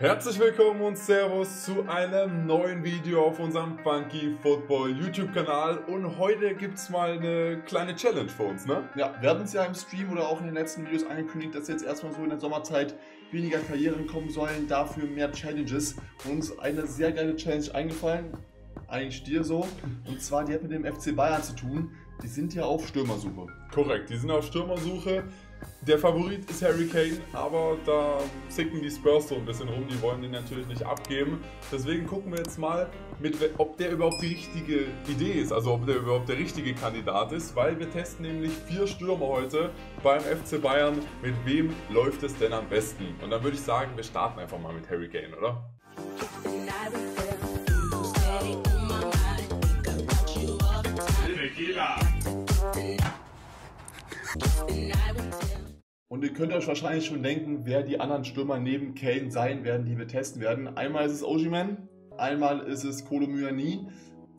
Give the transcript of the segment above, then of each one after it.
Herzlich willkommen und Servus zu einem neuen Video auf unserem Funky Football YouTube Kanal und heute gibt es mal eine kleine Challenge für uns, ne? Ja, wir hatten es ja im Stream oder auch in den letzten Videos angekündigt, dass jetzt erstmal so in der Sommerzeit weniger Karrieren kommen sollen, dafür mehr Challenges. Uns eine sehr geile Challenge eingefallen, eigentlich dir so, und zwar die hat mit dem FC Bayern zu tun. Die sind ja auf Stürmersuche. Korrekt, die sind auf Stürmersuche. Der Favorit ist Harry Kane, aber da zicken die Spurs so ein bisschen rum, die wollen den natürlich nicht abgeben. Deswegen gucken wir jetzt mal, mit, ob der überhaupt die richtige Idee ist, also ob der überhaupt der richtige Kandidat ist, weil wir testen nämlich vier Stürmer heute beim FC Bayern. Mit wem läuft es denn am besten? Und dann würde ich sagen, wir starten einfach mal mit Harry Kane, oder? Tequila. Und ihr könnt euch wahrscheinlich schon denken, wer die anderen Stürmer neben Kane sein werden, die wir testen werden. Einmal ist es Ojiman, einmal ist es Kolomyani.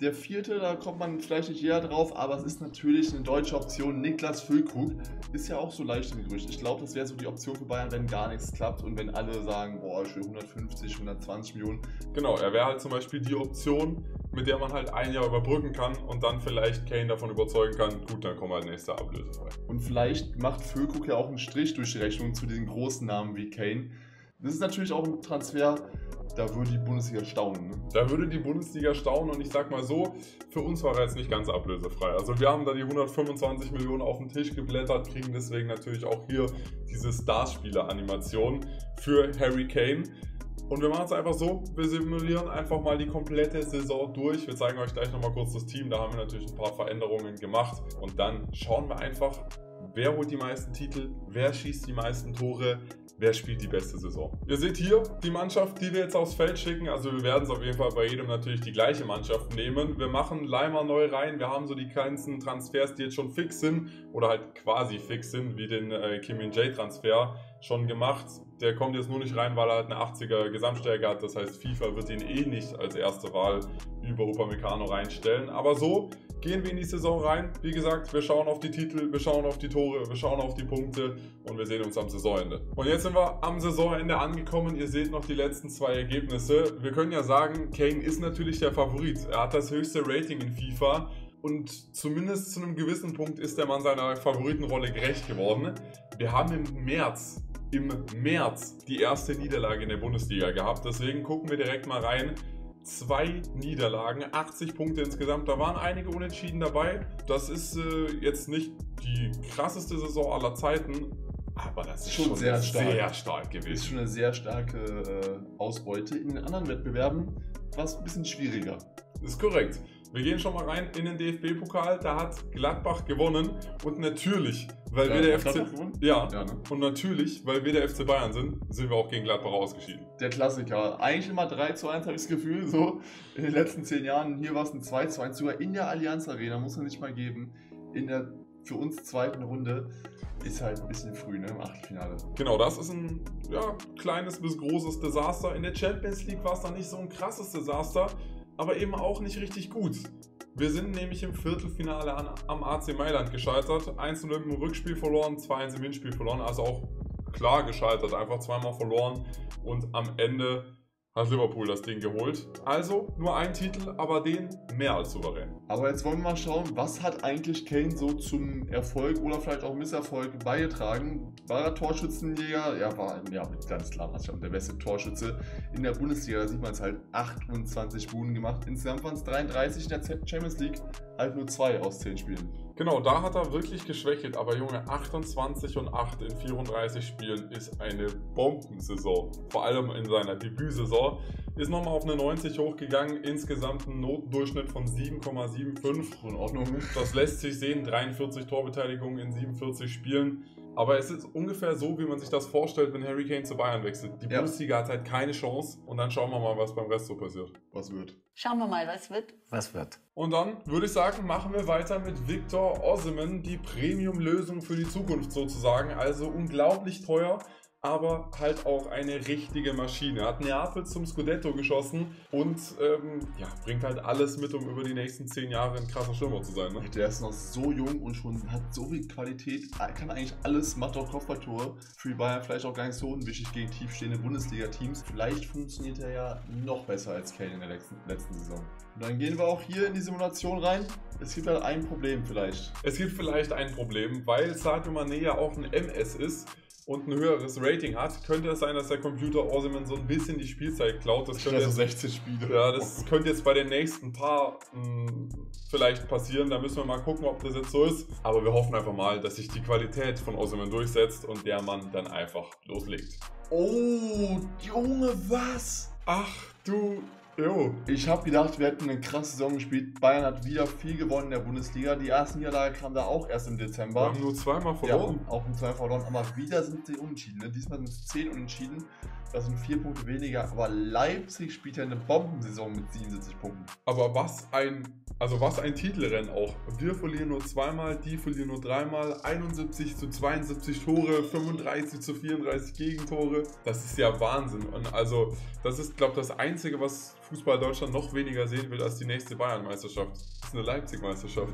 Der vierte, da kommt man vielleicht nicht eher drauf, aber es ist natürlich eine deutsche Option. Niklas Füllkrug ist ja auch so leicht im Gerücht. Ich glaube, das wäre so die Option für Bayern, wenn gar nichts klappt und wenn alle sagen, boah, ich will 150, 120 Millionen. Genau, er wäre halt zum Beispiel die Option, mit der man halt ein Jahr überbrücken kann und dann vielleicht Kane davon überzeugen kann, gut, dann kommen halt nächste Ablöse frei. Und vielleicht macht Füllkrug ja auch einen Strich durch die Rechnung zu diesen großen Namen wie Kane. Das ist natürlich auch ein Transfer, da würde die Bundesliga staunen. Ne? Da würde die Bundesliga staunen und ich sag mal so, für uns war er jetzt nicht ganz ablösefrei. Also wir haben da die 125 Millionen auf den Tisch geblättert, kriegen deswegen natürlich auch hier diese Starspieler-Animation für Harry Kane. Und wir machen es einfach so, wir simulieren einfach mal die komplette Saison durch. Wir zeigen euch gleich nochmal kurz das Team, da haben wir natürlich ein paar Veränderungen gemacht. Und dann schauen wir einfach, wer holt die meisten Titel, wer schießt die meisten Tore, wer spielt die beste Saison. Ihr seht hier die Mannschaft, die wir jetzt aufs Feld schicken. Also wir werden es auf jeden Fall bei jedem natürlich die gleiche Mannschaft nehmen. Wir machen Leimer neu rein. Wir haben so die kleinsten Transfers, die jetzt schon fix sind oder halt quasi fix sind, wie den äh, Kim Min-Jae Transfer schon gemacht. Der kommt jetzt nur nicht rein, weil er halt eine 80er Gesamtstärke hat. Das heißt, FIFA wird ihn eh nicht als erste Wahl über Upamecano reinstellen. Aber so gehen wir in die Saison rein. Wie gesagt, wir schauen auf die Titel, wir schauen auf die Tore, wir schauen auf die Punkte und wir sehen uns am Saisonende. Und jetzt sind wir am Saisonende angekommen. Ihr seht noch die letzten zwei Ergebnisse. Wir können ja sagen, Kane ist natürlich der Favorit. Er hat das höchste Rating in FIFA. Und zumindest zu einem gewissen Punkt ist der Mann seiner Favoritenrolle gerecht geworden. Wir haben im März im März die erste Niederlage in der Bundesliga gehabt. Deswegen gucken wir direkt mal rein. Zwei Niederlagen, 80 Punkte insgesamt. Da waren einige Unentschieden dabei. Das ist äh, jetzt nicht die krasseste Saison aller Zeiten, aber das ist schon, schon sehr, stark. sehr stark gewesen. Ist schon eine sehr starke äh, Ausbeute. In den anderen Wettbewerben war es ein bisschen schwieriger. Ist korrekt. Wir gehen schon mal rein in den DFB-Pokal. Da hat Gladbach gewonnen. Und natürlich, weil ja, wir der FC. Ja, ja ne? und natürlich, weil wir der FC Bayern sind, sind wir auch gegen Gladbach ausgeschieden. Der Klassiker. Eigentlich immer 3 zu 1, habe ich das Gefühl. So in den letzten zehn Jahren. Hier war es ein 2 zu 1, sogar in der Allianz Arena, muss man nicht mal geben. In der für uns zweiten Runde ist halt ein bisschen früh, ne, im Achtelfinale. Genau, das ist ein ja, kleines bis großes Desaster. In der Champions League war es dann nicht so ein krasses Desaster aber eben auch nicht richtig gut. Wir sind nämlich im Viertelfinale an, am AC Mailand gescheitert. 1-0 im Rückspiel verloren, 2-1 im Hinspiel verloren. Also auch klar gescheitert, einfach zweimal verloren. Und am Ende hat Liverpool das Ding geholt. Also nur ein Titel, aber den mehr als souverän. Aber jetzt wollen wir mal schauen, was hat eigentlich Kane so zum Erfolg oder vielleicht auch Misserfolg beigetragen? War er Torschützenjäger? Ja, war ja, ganz klar, also der beste Torschütze in der Bundesliga. Da sieht man es halt 28 Buden gemacht. Insgesamt waren es 33 in der Champions League, halt nur zwei aus 10 Spielen. Genau, da hat er wirklich geschwächelt, aber Junge, 28 und 8 in 34 Spielen ist eine Bombensaison. Vor allem in seiner Debütsaison. Ist nochmal auf eine 90 hochgegangen, insgesamt ein Notendurchschnitt von 7,75. In Ordnung. Das lässt sich sehen, 43 Torbeteiligungen in 47 Spielen. Aber es ist ungefähr so, wie man sich das vorstellt, wenn Harry Kane zu Bayern wechselt. Die ja. Bundesliga hat halt keine Chance und dann schauen wir mal, was beim Rest so passiert. Was wird? Schauen wir mal, was wird. Was wird. Und dann würde ich sagen, machen wir weiter mit Victor Osimhen, die Premium-Lösung für die Zukunft sozusagen. Also unglaublich teuer. Aber halt auch eine richtige Maschine. Hat Neapel zum Scudetto geschossen und ähm, ja, bringt halt alles mit, um über die nächsten zehn Jahre ein krasser Stürmer zu sein. Ne? Der ist noch so jung und schon hat so viel Qualität, er kann eigentlich alles, macht auch Kopfballtore. Für die Bayern vielleicht auch gar nicht so unwichtig gegen tiefstehende Bundesliga-Teams. Vielleicht funktioniert er ja noch besser als Kane in der letzten, letzten Saison. Und dann gehen wir auch hier in die Simulation rein. Es gibt halt ein Problem vielleicht. Es gibt vielleicht ein Problem, weil Sadio Mané ja auch ein MS ist und ein höheres Rating hat, könnte es sein, dass der Computer Osimhen so ein bisschen die Spielzeit klaut. Das könnte Also jetzt, 16 Spiele. ja, das könnte jetzt bei den nächsten paar mh, vielleicht passieren. Da müssen wir mal gucken, ob das jetzt so ist. Aber wir hoffen einfach mal, dass sich die Qualität von Osimhen durchsetzt und der Mann dann einfach loslegt. Oh, Junge, was? Ach du, jo. Ich habe gedacht, wir hätten eine krasse Saison gespielt. Bayern hat wieder viel gewonnen in der Bundesliga. Die erste Niederlage kam da auch erst im Wir Dezember. haben nur zweimal Ja, verloren. auch um zwei verloren, aber wieder sind sie unentschieden. Ne? Diesmal sind es 10 unentschieden. Das sind vier Punkte weniger. Aber Leipzig spielt ja eine Bombensaison mit 77 Punkten. Aber was ein, also was ein Titelrennen auch. Wir verlieren nur zweimal, die verlieren nur dreimal. 71 zu 72 Tore, 35 zu 34 Gegentore. Das ist ja Wahnsinn. Und also, das ist, glaube ich, das Einzige, was Fußball Deutschland noch weniger sehen will als die nächste Bayern-Meisterschaft. Das ist eine Leipzig-Meisterschaft.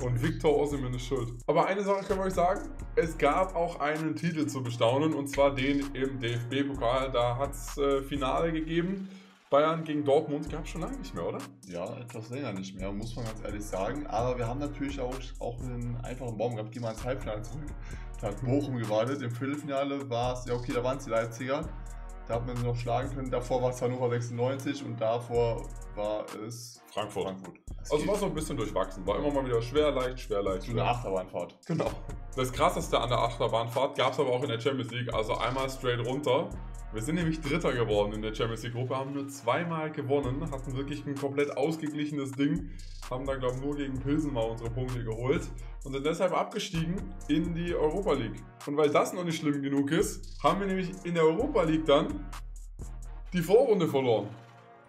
Und Victor Osimhen ist schuld. Aber eine Sache können wir euch sagen: Es gab auch einen Titel zu bestaunen und zwar den im DFB-Pokal. Da hat es äh, Finale gegeben. Bayern gegen Dortmund gab es schon lange nicht mehr, oder? Ja, etwas länger nicht mehr, muss man ganz ehrlich sagen. Aber wir haben natürlich auch, auch einen einfachen Baum gehabt. Gehen wir ins Halbfinale zurück. Da hat Bochum gewartet. Im Viertelfinale war es, ja okay, da waren es die Leipziger. Da hat man sie noch schlagen können. Davor war es Hannover 96 und davor war es Frankfurt. Frankfurt. Es Also war so ein bisschen durchwachsen. War immer mal wieder schwer, leicht, schwer, leicht, so eine schwer. Achterbahnfahrt. Genau. Das krasseste an der Achterbahnfahrt gab es aber auch in der Champions League. Also einmal straight runter. Wir sind nämlich Dritter geworden in der Champions League Gruppe, haben nur zweimal gewonnen, hatten wirklich ein komplett ausgeglichenes Ding, haben da glaube ich nur gegen Pilsen mal unsere Punkte geholt und sind deshalb abgestiegen in die Europa League. Und weil das noch nicht schlimm genug ist, haben wir nämlich in der Europa League dann die Vorrunde verloren.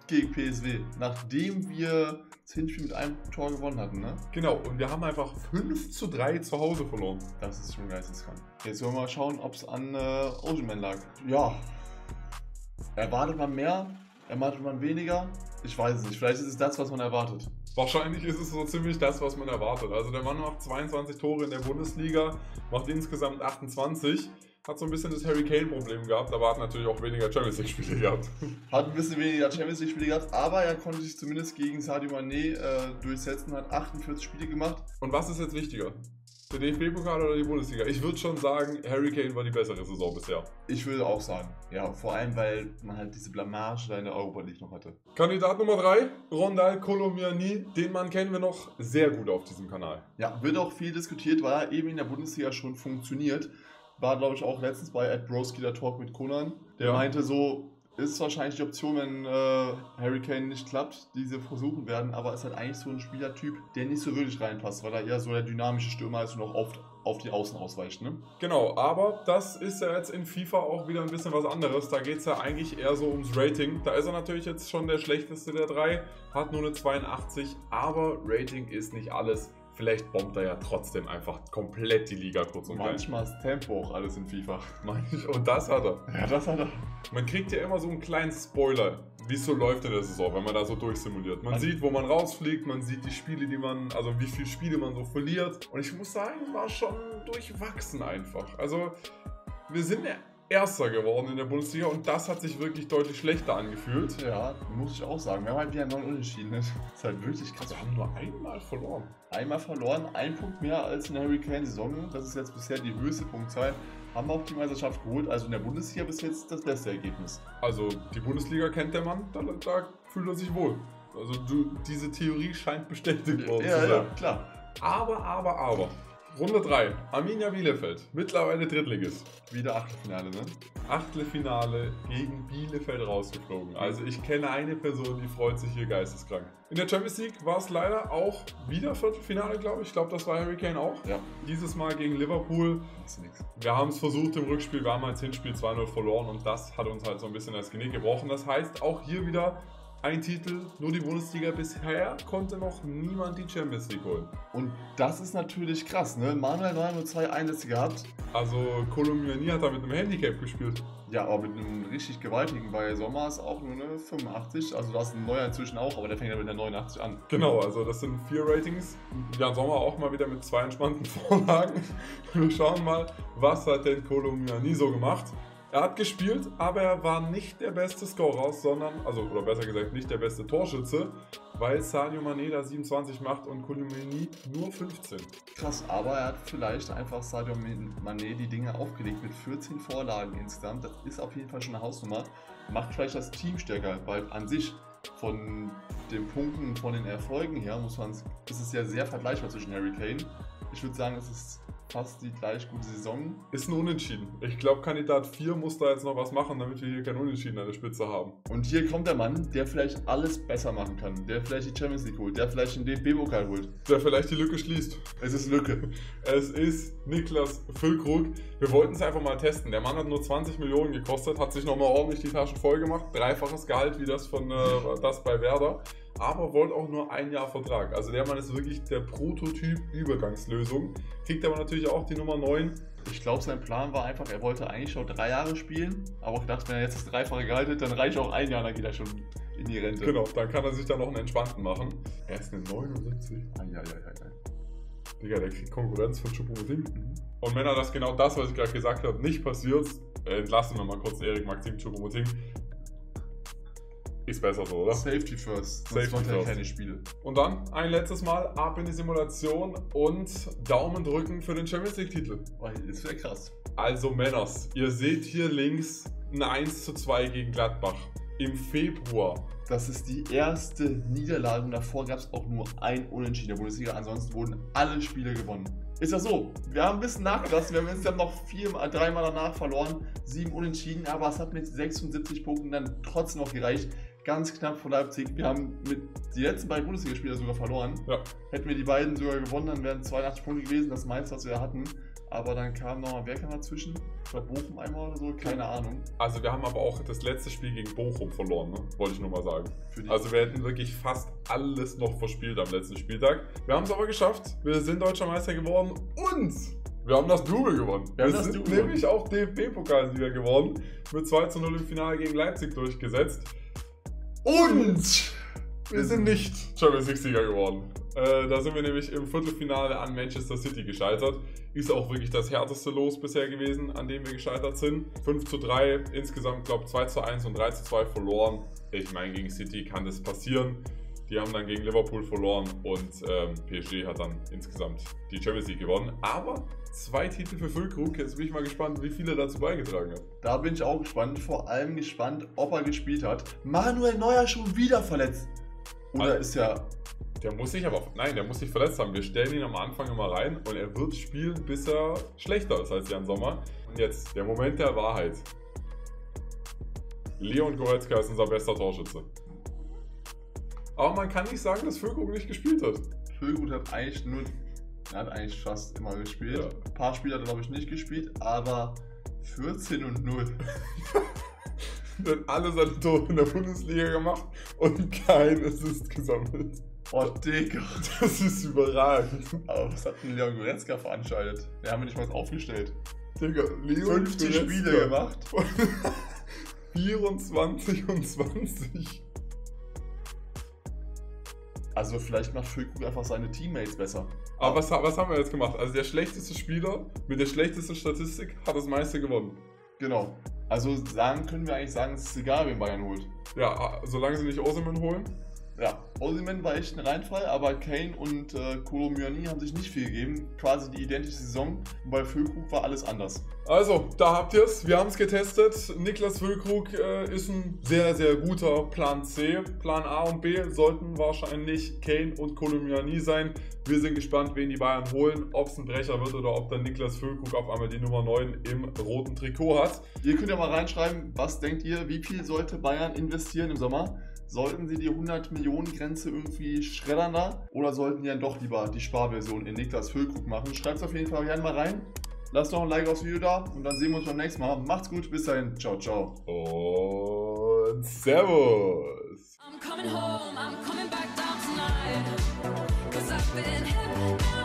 Gegen PSW. Nachdem wir das Hinspiel mit einem Tor gewonnen hatten, ne? Genau, und wir haben einfach 5 zu 3 zu Hause verloren. Das ist schon geisteskrank. Jetzt wollen wir mal schauen, ob es an äh, Osimhen lag. Ja. Erwartet man mehr? Erwartet man weniger? Ich weiß es nicht. Vielleicht ist es das, was man erwartet. Wahrscheinlich ist es so ziemlich das, was man erwartet. Also der Mann macht 22 Tore in der Bundesliga, macht insgesamt 28, hat so ein bisschen das Harry Kane-Problem gehabt, aber hat natürlich auch weniger Champions League-Spiele gehabt. Hat ein bisschen weniger Champions League Spiele gehabt, aber er konnte sich zumindest gegen Sadio Mané äh, durchsetzen, hat 48 Spiele gemacht. Und was ist jetzt wichtiger? Der DFB-Pokal oder die Bundesliga? Ich würde schon sagen, Harry Kane war die bessere Saison bisher. Ich würde auch sagen. Ja, vor allem, weil man halt diese Blamage da in der Europa League noch hatte. Kandidat Nummer 3, Rondal Kolomiani. Den Mann kennen wir noch sehr gut auf diesem Kanal. Ja, wird auch viel diskutiert, weil er eben in der Bundesliga schon funktioniert. War, glaube ich, auch letztens bei Ed Broski der Talk mit Conan. Der Ja. meinte so, ist wahrscheinlich die Option, wenn äh, Harry Kane nicht klappt, die sie versuchen werden, aber ist halt eigentlich so ein Spielertyp, der nicht so wirklich reinpasst, weil er eher so der dynamische Stürmer ist und auch oft auf die Außen ausweicht, ne? Genau, aber das ist ja jetzt in FIFA auch wieder ein bisschen was anderes. Da geht es ja eigentlich eher so ums Rating. Da ist er natürlich jetzt schon der schlechteste der drei, hat nur eine 82, aber Rating ist nicht alles. Vielleicht bombt er ja trotzdem einfach komplett die Liga kurz und. Manchmal ist Tempo auch alles in FIFA. Manch- Und das hat er. Ja, das hat er. Man kriegt ja immer so einen kleinen Spoiler, wie es so läuft in der Saison, wenn man da so durchsimuliert. Man Also- sieht, wo man rausfliegt, man sieht die Spiele, die man, also wie viele Spiele man so verliert. Und ich muss sagen, war schon durchwachsen einfach. Also, wir sind ja Erster geworden in der Bundesliga und das hat sich wirklich deutlich schlechter angefühlt. Ja, muss ich auch sagen. Wir haben halt wieder neun Unentschieden. Das ist halt wirklich krass. Wir haben nur einmal verloren. Einmal verloren, ein Punkt mehr als in der Harry Kane-Saison. Das ist jetzt bisher die höchste Punktzahl. Haben auch die Meisterschaft geholt. Also in der Bundesliga bis jetzt das beste Ergebnis. Also, die Bundesliga kennt der Mann, da, da fühlt er sich wohl. Also, du, diese Theorie scheint bestätigt worden zu Ja, sein. ja, klar. Aber, aber, aber. Runde 3. Arminia Bielefeld. Mittlerweile Drittligist. Wieder Achtelfinale, ne? Achtelfinale gegen Bielefeld rausgeflogen. Also ich kenne eine Person, die freut sich hier geisteskrank. In der Champions League war es leider auch wieder Viertelfinale, glaube ich. Ich glaube, das war Harry Kane auch. Ja. Dieses Mal gegen Liverpool. Das ist nix. Wir haben es versucht im Rückspiel, wir haben als Hinspiel 2-0 verloren und das hat uns halt so ein bisschen das Genick gebrochen. Das heißt, auch hier wieder ein Titel, nur die Bundesliga. Bisher konnte noch niemand die Champions League holen. Und das ist natürlich krass, ne? Manuel Neuer nur zwei Einsätze gehabt. Also Kolumbiani hat da mit einem Handicap gespielt. Ja, aber mit einem richtig gewaltigen, weil Sommer ist auch nur eine 85. Also da ist ein neuer inzwischen auch, aber der fängt ja mit der 89 an. Genau, also das sind vier Ratings. Jan Sommer auch mal wieder mit zwei entspannten Vorlagen. Wir schauen mal, was hat denn Kolumbiani so gemacht. Er hat gespielt, aber er war nicht der beste Scorer, sondern, also, oder besser gesagt, nicht der beste Torschütze, weil Sadio Mané da 27 macht und Koulibaly nur 15. Krass, aber er hat vielleicht einfach Sadio Mané die Dinge aufgelegt mit 14 Vorlagen insgesamt. Das ist auf jeden Fall schon eine Hausnummer. Macht vielleicht das Team stärker, weil an sich von den Punkten, von den Erfolgen her, muss man, ist es ja sehr vergleichbar zwischen Harry Kane. Ich würde sagen, es ist fast die gleich gute Saison. Ist ein Unentschieden. Ich glaube, Kandidat 4 muss da jetzt noch was machen, damit wir hier kein Unentschieden an der Spitze haben. Und hier kommt der Mann, der vielleicht alles besser machen kann. Der vielleicht die Champions League holt, der vielleicht den DFB-Pokal holt. Der vielleicht die Lücke schließt. Es ist Lücke. Es ist Niklas Füllkrug. Wir wollten es einfach mal testen. Der Mann hat nur 20 Millionen gekostet, hat sich nochmal ordentlich die Taschen voll gemacht. Dreifaches Gehalt wie das von äh, das bei Werder aber wollte auch nur ein Jahr Vertrag. Also der Mann ist wirklich der Prototyp Übergangslösung. Kriegt aber natürlich auch die Nummer 9. Ich glaube, sein Plan war einfach, er wollte eigentlich schon drei Jahre spielen, aber gedacht, wenn er jetzt das Dreifache gehalten dann reicht auch ein Jahr, dann geht er schon in die Rente. Genau, dann kann er sich dann noch einen entspannten machen. Er ist eine 79. Eieieiei. Digga, der kriegt Konkurrenz von Choupo-Moting. Mhm. Und wenn er das genau das, was ich gerade gesagt habe, nicht passiert, entlassen wir mal kurz Erik Maxim Choupo-Moting. Ist besser so, oder? Safety first. Safety Sonst first. keine Spiele. Und dann ein letztes Mal ab in die Simulation und Daumen drücken für den Champions League-Titel. Oh, das wäre krass. Also Männers, ihr seht hier links ein 1 zu 2 gegen Gladbach im Februar. Das ist die erste Niederlage und davor gab es auch nur ein Unentschieden der Bundesliga. Ansonsten wurden alle Spiele gewonnen. Ist das so? Wir haben ein bisschen nachgelassen. Wir haben insgesamt noch vier, dreimal danach verloren. Sieben Unentschieden, aber es hat mit 76 Punkten dann trotzdem noch gereicht ganz knapp vor Leipzig. Wir haben mit die letzten beiden Bundesligaspieler sogar verloren. Ja. Hätten wir die beiden sogar gewonnen, dann wären 82 Punkte gewesen, das meiste, was wir hatten. Aber dann kam nochmal, wer kam dazwischen? Ich glaube Bochum einmal oder so, keine Ahnung. Also wir haben aber auch das letzte Spiel gegen Bochum verloren, ne? wollte ich nur mal sagen. Also wir hätten wirklich fast alles noch verspielt am letzten Spieltag. Wir haben es aber geschafft. Wir sind deutscher Meister geworden und wir haben das Double gewonnen. Wir, wir sind Double. nämlich auch DFB-Pokalsieger geworden. Mit 2 zu 0 im Finale gegen Leipzig durchgesetzt. Und wir sind nicht Champions League-Sieger geworden. Äh, da sind wir nämlich im Viertelfinale an Manchester City gescheitert. Ist auch wirklich das härteste Los bisher gewesen, an dem wir gescheitert sind. 5 zu 3, insgesamt glaube ich 2 zu 1 und 3 zu 2 verloren. Ich meine, gegen City kann das passieren. Die haben dann gegen Liverpool verloren und ähm, PSG hat dann insgesamt die Champions League gewonnen. Aber zwei Titel für Füllkrug. Jetzt bin ich mal gespannt, wie viel er dazu beigetragen hat. Da bin ich auch gespannt. Vor allem gespannt, ob er gespielt hat. Manuel Neuer schon wieder verletzt. Oder also, ist ja. Der muss sich aber. Nein, der muss sich verletzt haben. Wir stellen ihn am Anfang immer rein und er wird spielen, bis er schlechter ist als Jan Sommer. Und jetzt der Moment der Wahrheit. Leon Goretzka ist unser bester Torschütze. Aber man kann nicht sagen, dass Füllkrug nicht gespielt hat. Füllkrug hat eigentlich nur, er hat eigentlich fast immer gespielt. Ja. Ein paar Spiele hat er glaube ich nicht gespielt, aber 14 und 0. er hat alle seine Tore in der Bundesliga gemacht und kein Assist gesammelt. Oh, Digga. Das ist überragend. Aber was hat denn Leon Goretzka veranstaltet? Wir haben ihn nicht mal aufgestellt. Digga, Leon 50 Goretzka. Spiele gemacht. 24 und 20. Also vielleicht macht Füllkrug einfach seine Teammates besser. Aber was, was haben wir jetzt gemacht? Also der schlechteste Spieler mit der schlechtesten Statistik hat das meiste gewonnen. Genau. Also sagen können wir eigentlich sagen, es ist egal, wen Bayern holt. Ja, solange sie nicht Osimhen holen. Ja, Osimhen war echt ein Reinfall, aber Kane und äh, Kolo Myani haben sich nicht viel gegeben. Quasi die identische Saison. Und bei Füllkrug war alles anders. Also, da habt ihr es. Wir haben es getestet. Niklas Füllkrug äh, ist ein sehr, sehr guter Plan C. Plan A und B sollten wahrscheinlich Kane und Kolo Myani sein. Wir sind gespannt, wen die Bayern holen. Ob es ein Brecher wird oder ob dann Niklas Füllkrug auf einmal die Nummer 9 im roten Trikot hat. Ihr könnt ja mal reinschreiben, was denkt ihr, wie viel sollte Bayern investieren im Sommer? Sollten sie die 100 Millionen Grenze irgendwie schreddern da? Oder sollten die dann doch lieber die Sparversion in Niklas Füllkrug machen? Schreibt es auf jeden Fall gerne mal rein. Lasst noch ein Like aufs Video da und dann sehen wir uns beim nächsten Mal. Macht's gut, bis dahin. Ciao, ciao. Und Servus. coming home, I'm coming back down tonight. Cause I've been hypnotized.